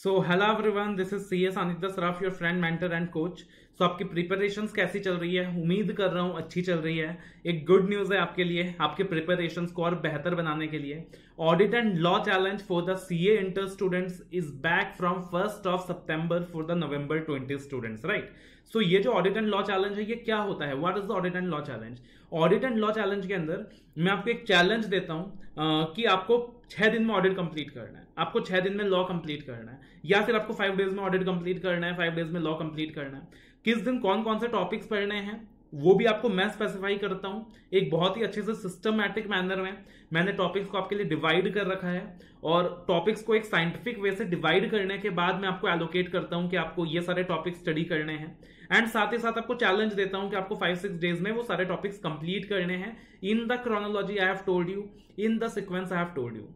So hello everyone, this is CS Anitha Saraf, your friend, mentor and coach. सो आपकी preparation कैसी चल रही है? उम्मीद कर रहा हूँ अच्छी चल रही है। एक गुड न्यूज़ है आपके लिए, आपके प्रिपरेशन को और बेहतर बनाने के लिए। Audit and law challenge for the C A inter students is back from first of September for the November twenty students right so ये जो ऑडिट एंड लॉ चैलेंज है, ये क्या होता है? What is the audit and law challenge audit and law challenge के अंदर मैं आपको एक चैलेंज देता हूँ कि आपको छह दिन में ऑडिट कंप्लीट करना है। आपको छह दिन में लॉ कंप्लीट करना है। या फिर आपको फाइव डेज़ में ऑडिट कंप्लीट करना है फाइव डेज़ में लॉ कंप्लीट करना है। किस दिन कौन कौन से टॉपिक्स पढ़ने हैं, वो भी आपको मैं स्पेसिफाई करता हूँ। एक बहुत ही अच्छे से सिस्टमैटिक मैनर में मैंने टॉपिक्स को आपके लिए डिवाइड कर रखा है और टॉपिक्स को एक साइंटिफिक वे से डिवाइड करने के बाद मैं आपको एलोकेट करता हूँ कि आपको ये सारे टॉपिक स्टडी करने हैं। एंड साथ ही साथ आपको चैलेंज देता हूँ कि आपको फाइव सिक्स डेज़ में वो सारे टॉपिक्स कंप्लीट करने हैं। In the chronology I have told you in the sequence I have told you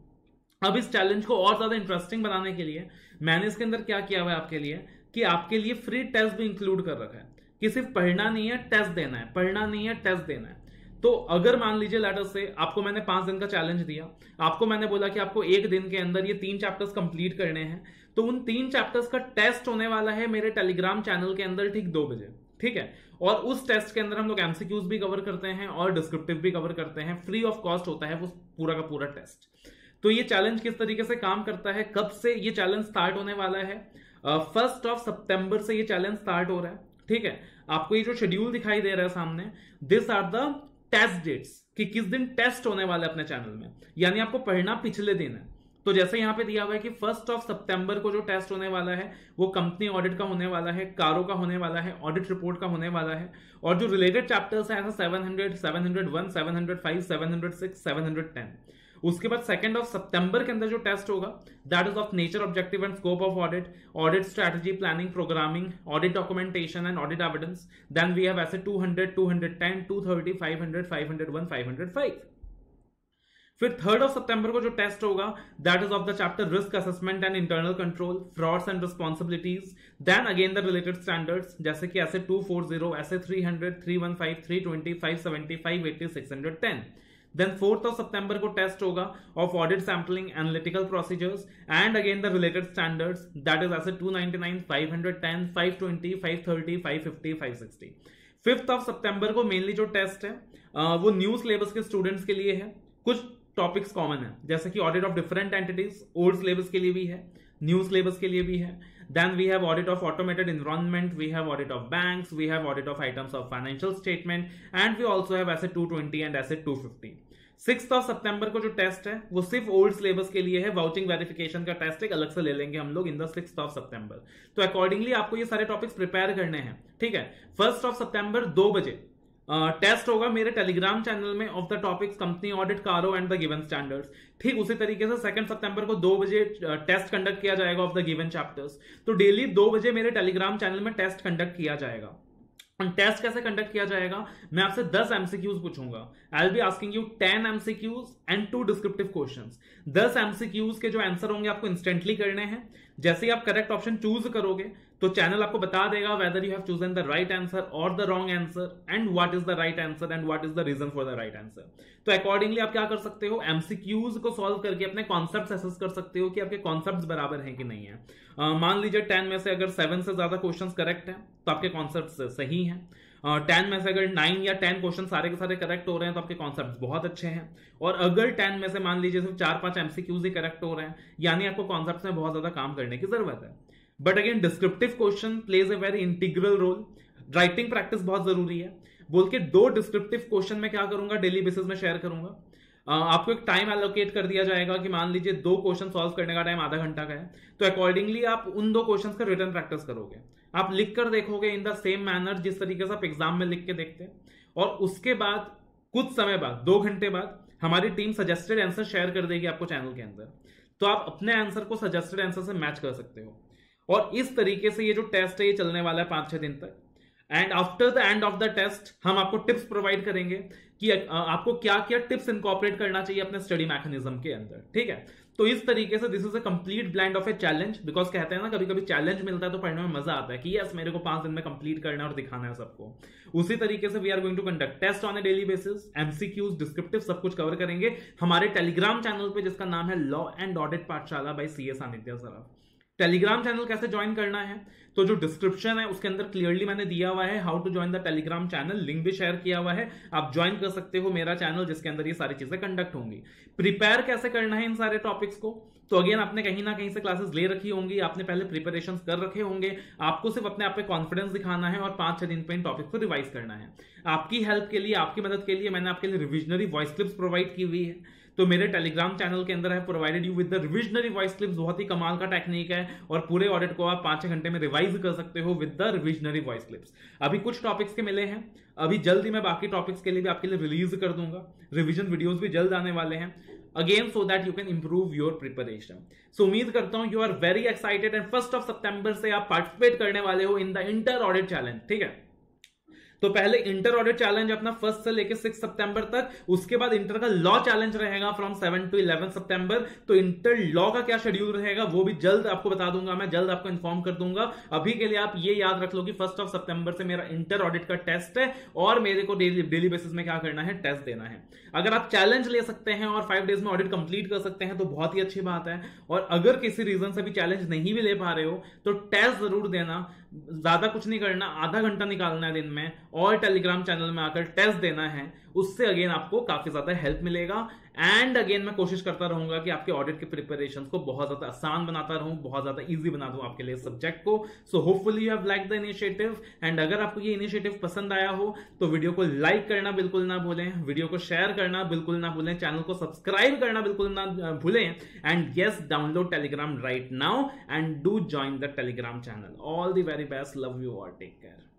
अब इस चैलेंज को और ज़्यादा इंटरेस्टिंग बनाने के लिए मैंने इसके अंदर क्या किया हुआ है आपके लिए? कि आपके लिए फ्री टेस्ट भी इंक्लूड कर रखा है। कि सिर्फ़ पढ़ना नहीं है टेस्ट देना है। पढ़ना नहीं है टेस्ट देना है। तो अगर मान लीजिए लेटर से आपको मैंने पाँच दिन का चैलेंज दिया, आपको मैंने बोला कि आपको एक दिन के अंदर ये तीन चैप्टर्स कंप्लीट करने हैं तो उन तीन चैप्टर्स का टेस्ट होने वाला है मेरे टेलीग्राम चैनल के अंदर ठीक दो बजे। ठीक है? और उस टेस्ट के अंदर हम लोग एमसीक्यूज भी कवर करते हैं और डिस्क्रिप्टिव भी कवर करते हैं। फ्री ऑफ़ कॉस्ट होता है वो पूरा का पूरा टेस्ट तो ये चैलेंज किस तरीके से काम करता है? कब से ये चैलेंज स्टार्ट होने वाला है? फ़र्स्ट ऑफ़ सितंबर से ये चैलेंज स्टार्ट हो रहा है, ठीक है? आपको ये जो शेड्यूल दिखाई दे रहा है सामने this are the test dates कि किस दिन टेस्ट होने वाला अपने चैनल में। यानी आपको पढ़ना पिछले दिन है। तो जैसे यहाँ पे दिया हुआ है कि फ़र्स्ट ऑफ़ सितंबर को जो टेस्ट होने वाला है, वो कंपनी ऑडिट का होने वाला है, कारो का होने वाला है ऑडिट रिपोर्ट का होने वाला है, और जो रिलेटेड चैप्टर्स है seven hundred seven hundred one seven hundred five seven hundred six seven hundred ten उसके बाद सेकंड ऑफ़ सितंबर के अंदर जो टेस्ट होगा that is of nature objective and scope of audit audit strategy planning programming audit documentation and audit evidence then we have ऐसे 200 210 230 500 501 505 फिर third of सितंबर को जो टेस्ट होगा that is of the chapter risk assessment and internal control frauds and responsibilities then again the related standards जैसे कि SA 240 SA 300 315 320 570 580 610 then fourth of सितंबर को टेस्ट होगा of audit sampling analytical procedures and again the related standards that is ऐसे 299 510 520 530 550 560 fifth of सितंबर को mainly जो test है वो न्यू सिलेबस के स्टूडेंट्स के लिए है। कुछ टॉपिक्स कॉमन है, जैसे कि audit of different entities old syllabus के लिए भी है न्यू सिलेबस के लिए भी है Then we have audit of automated environment, we have audit of banks, we have audit of items of financial statement, and we also have asset 220 and asset 250. Six of सितंबर को जो test है वो सिर्फ़ old syllabus के लिए है vouching verification का test एक अलग से ले लेंगे हम लोग इन द सिक्स ऑफ़ सितंबर तो अकॉर्डिंगली आपको ये सारे टॉपिक्स प्रिपेयर करने हैं ठीक है फ़र्स्ट ऑफ़ सितंबर दो बजे टेस्ट होगा मेरे टेलीग्राम चैनल में of the topics company audit कारो एंड द गिवन स्टैंडर्ड्स ठीक, उसी तरीके से सेकंड सितंबर को दो बजे टेस्ट कंडक्ट किया जाएगा ऑफ़ द गिवन चैप्टर्स तो डेली दो बजे मेरे टेलीग्राम चैनल में टेस्ट कंडक्ट किया जाएगा। टेस्ट कैसे कंडक्ट किया जाएगा? मैं आपसे 10 एमसीक्यूज पूछूँगा। I be asking you 10 MCQs and two descriptive questions 10 MCQs के जो आंसर होंगे आपको इंस्टेंटली करने हैं। जैसे ही आप करेक्ट ऑप्शन चूज़ करोगे तो चैनल आपको बता देगा whether you have chosen the right answer और the wrong answer and what is the right answer and what is the reason for the right answer तो अकॉर्डिंगली आप क्या कर सकते हो? एमसीक्यूज को सॉल्व करके अपने कॉन्सेप्ट असेस कर सकते हो कि आपके कॉन्सेप्ट बराबर हैं कि नहीं है। uh, मान लीजिए टेन में से अगर सेवन से ज़्यादा क्वेश्चन करेक्ट है तो आपके कॉन्सेप्ट सही है। टेन uh, में से अगर नाइन या टेन क्वेश्चन सारे के सारे करेक्ट हो रहे हैं तो आपके कॉन्सेप्ट बहुत अच्छे हैं। और अगर टेन में से मान लीजिए सिर्फ़ चार पाँच एमसीक्यूज ही करेक्ट हो रहे हैं यानी आपको कॉन्सेप्ट में बहुत ज़्यादा काम करने की ज़रूरत है। But again descriptive question plays a very integral role writing practice बहुत ज़रूरी है। बोल के दो डिस्क्रिप्टिव क्वेश्चन में क्या करूँगा? डेली बेसिस में शेयर करूँगा। आपको एक टाइम एलोकेट कर दिया जाएगा कि मान लीजिए दो क्वेश्चन सॉल्व करने का टाइम आधा घंटा का है। तो अकॉर्डिंगली आप उन दो क्वेश्चन का रिटर्न प्रैक्टिस करोगे। आप लिख कर देखोगे इन द सेम मैनर जिस तरीके से आप एग्ज़ाम में लिख के देखते हैं। और उसके बाद, कुछ समय बाद, दो घंटे बाद, हमारी टीम सजेस्टेड आंसर शेयर कर देगी आपको चैनल के अंदर। तो आप अपने आंसर को सजेस्टेड आंसर से मैच कर सकते हो। और इस तरीके से ये जो टेस्ट है, ये चलने वाला है पाँच छह दिन तक। And after the end of the test हम आपको टिप्स प्रोवाइड करेंगे कि आपको क्या क्या टिप्स इंकॉपरेट करना चाहिए अपने स्टडी मैकेनिज्म के अंदर, ठीक है? तो इस तरीके से this is a complete blend of a challenge because कहते हैं ना कभी कभी चैलेंज मिलता है तो पढ़ने में मज़ा आता है कि यस मेरे को पाँच दिन में कंप्लीट करना है और दिखाना है सबको। उसी तरीके से we are going to conduct test on a daily basis MCQs descriptive सब कुछ कवर करेंगे। हमारे टेलीग्राम चैनल पे जिसका नाम है law and audit Pathshala by C S Anitya Saraf Telegram channel कैसे ज्वाइन करना है? तो जो डिस्क्रिप्शन है, उसके अंदर क्लियरली मैंने दिया हुआ है how to join the Telegram channel link भी शेयर किया हुआ है। आप ज्वाइन कर सकते हो मेरा चैनल जिसके अंदर ये सारी चीज़ें कंडक्ट होंगी। प्रिपेयर कैसे करना है इन सारे टॉपिक्स को? तो अगेन आपने कहीं ना कहीं से क्लासेस ले रखी होंगी, आपने पहले प्रिपरेशन कर रखे होंगे। आपको सिर्फ़ अपने आप पे कॉन्फिडेंस दिखाना है और पाँच छह दिन पे इन टॉपिक को रिवाइज करना है। आपकी हेल्प के लिए, आपकी मदद के लिए मैंने आपके लिए रिविजनरी वॉइस क्लिप्स प्रोवाइड की हुई है। तो मेरे टेलीग्राम चैनल के अंदर है provided you with the revisionary voice clips बहुत ही कमाल का टेक्निक है और पूरे ऑडिट को आप पाँच घंटे में रिवाइज कर सकते हो with the revisionary voice clips अभी कुछ टॉपिक्स के मिले हैं। अभी जल्द ही मैं बाकी टॉपिक्स के लिए भी आपके लिए रिलीज़ कर दूँगा। रिविजन वीडियोस भी जल्द आने वाले हैं। Again so that you can improve your preparation so उम्मीद करता हूँ you are very excited and first of सितंबर से आप पार्टिसिपेट करने वाले हो in the inter audit challenge ठीक है? तो पहले इंटर ऑडिट चैलेंज अपना फ़र्स्ट से लेकर सिक्स सितंबर तक, उसके बाद इंटर का लॉ चैलेंज रहेगा फ्रॉम सेवन टू इलेवन सितंबर तो इंटर लॉ का क्या शेड्यूल रहेगा, वो भी जल्द आपको बता दूँगा मैं, जल्द आपको इन्फॉर्म कर दूँगा। अभी के लिए आप ये याद रख लो कि फ़र्स्ट ऑफ़ सितंबर से मेरा इंटर ऑडिट का टेस्ट है, और मेरे को डेली बेसिस में क्या करना है टेस्ट देना है। अगर आप चैलेंज ले सकते हैं और फाइव डेज़ में ऑडिट कंप्लीट कर सकते हैं तो बहुत ही अच्छी बात है। और अगर किसी रीजन से भी चैलेंज नहीं भी ले पा रहे हो तो टेस्ट ज़रूर देना, ज़्यादा कुछ नहीं करना, आधा घंटा निकालना है दिन में और टेलीग्राम चैनल में आकर टेस्ट देना है, उससे अगेन आपको काफ़ी ज़्यादा हेल्प मिलेगा। एंड अगेन मैं कोशिश करता रहूँगा कि आपके ऑडिट के प्रिपरेशन को बहुत ज़्यादा आसान बनाता रहूँ, बहुत ज़्यादा इजी बना दूँ आपके लिए सब्जेक्ट को। So hopefully you have like the initiative and अगर आपको ये इनिशिएटिव पसंद आया हो तो वीडियो को लाइक करना बिल्कुल ना भूलें वीडियो को शेयर करना बिल्कुल ना भूलें चैनल को सब्सक्राइब करना बिल्कुल ना भूलें। And yes download Telegram right now and do join the Telegram channel all the very best love you और टेक केयर